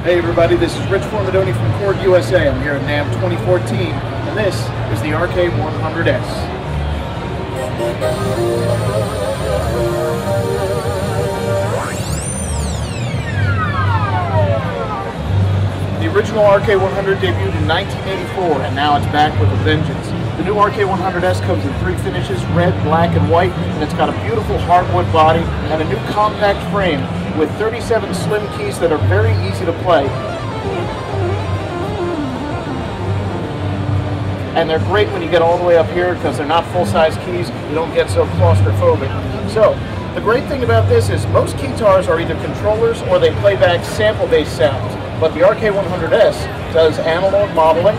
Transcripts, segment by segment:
Hey everybody, this is Rich Formidoni from Korg USA. I'm here at NAMM 2014, and this is the RK100S. The original RK100 debuted in 1984, and now it's back with a vengeance. The new RK100S comes in three finishes, red, black, and white, and it's got a beautiful hardwood body and a new compact frame with 37 slim keys that are very easy to play. And they're great when you get all the way up here because they're not full-size keys. You don't get so claustrophobic. So, the great thing about this is most keytars are either controllers or they play back sample-based sounds. But the RK100S does analog modeling,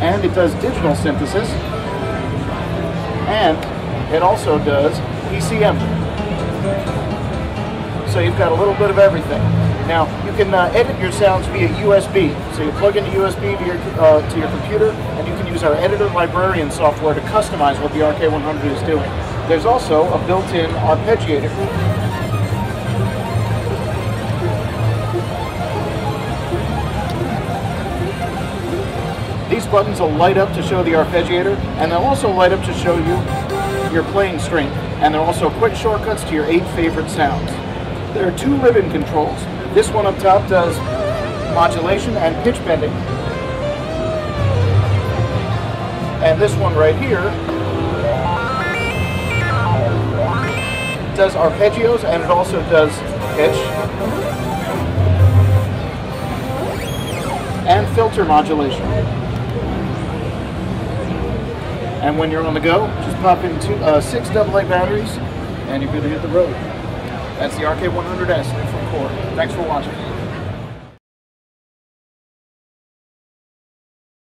and it does digital synthesis, and it also does PCM. So you've got a little bit of everything. Now you can uh, edit your sounds via USB. So you plug into USB to your uh, to your computer, and you can use our Editor Librarian software to customize what the RK100 is doing. There's also a built-in arpeggiator. These buttons will light up to show the arpeggiator, and they'll also light up to show you your playing strength. And they're also quick shortcuts to your eight favorite sounds. There are two ribbon controls. This one up top does modulation and pitch bending. And this one right here does arpeggios and it also does pitch and filter modulation. And when you're on the go, just pop in two, uh, six AA batteries and you're good to hit the road. That's the RK100S from Korg. Thanks for watching.